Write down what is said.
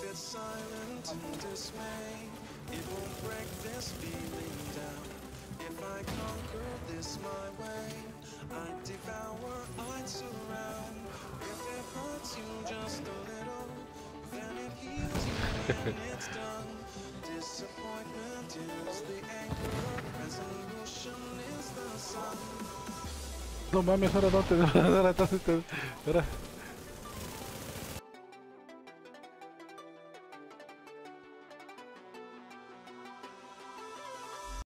keep it silent in dismay. It won't break this feeling down. If I conquer this my way, I'd devour, I'd surround. If it hurts you just a little, then it heals you when it's done. Disappointment is the anchor, resolution is the sun. No mames, ahora no te... Ahora estás... Ahora...